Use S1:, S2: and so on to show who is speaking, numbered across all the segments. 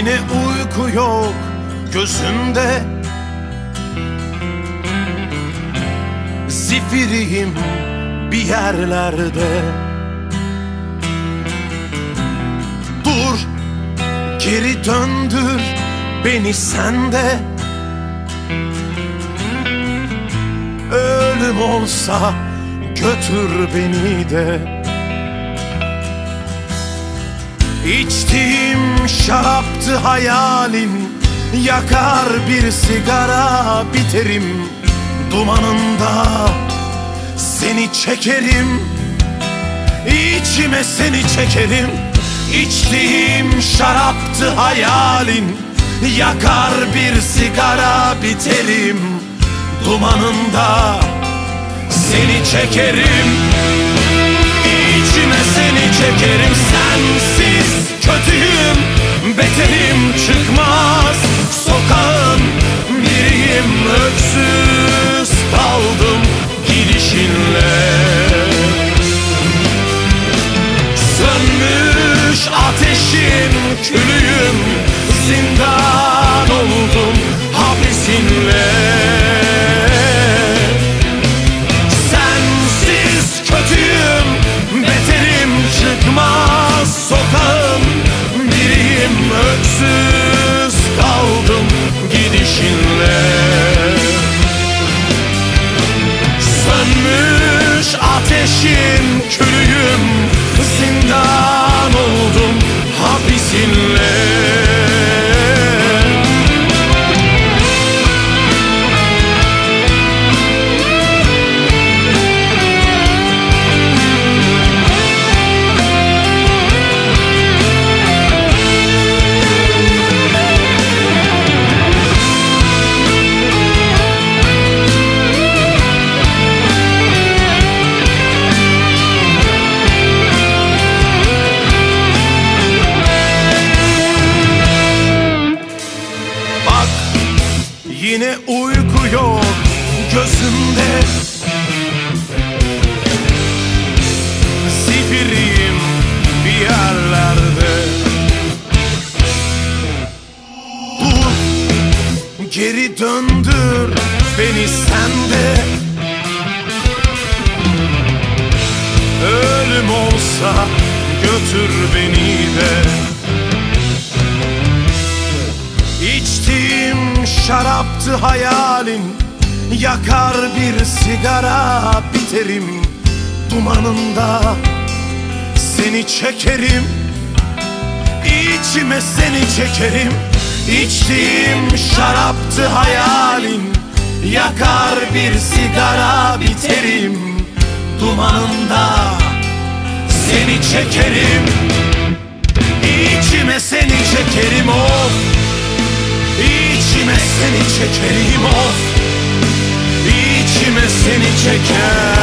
S1: Yine uyku yok gözümde. Zifiriyim bir yerlerde. Dur geri döndür beni sende Ölüm olsa götür beni de İçtiğim şaraptı hayalin Yakar bir sigara biterim. Dumanında seni çekerim İçime seni çekerim. İçtiğim şaraptı hayalin Yakar bir sigara biterim. Dumanında seni çekerim İçime seni çekerim yine uyku yok gözümde. Zifiriyim bir yerlerde. Dur geri döndür beni sende Ölüm olsa götür beni de şaraptı hayalin. Yakar bir sigara biterim. Dumanında seni çekerim. İçime seni çekerim. İçtiğim şaraptı hayalin. Yakar bir sigara biterim. Dumanında seni çekerim seni çekerim of. İçime seni çekerim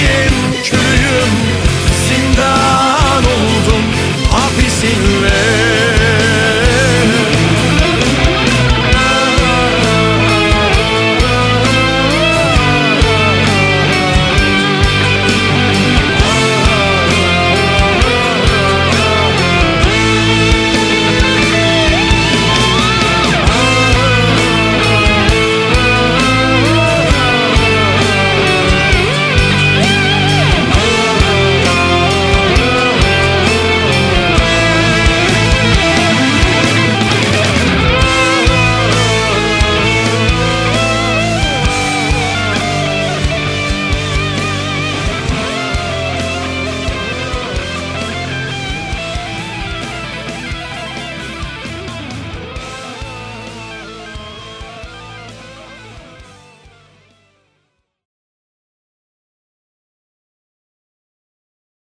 S1: Deliyim, körüyüm